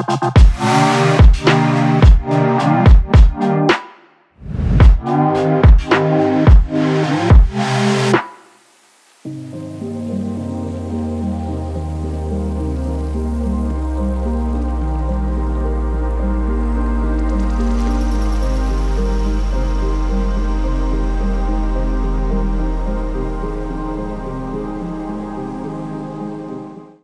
Ha ha ha.